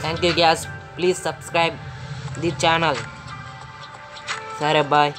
thank you guys please subscribe the channel సరే bye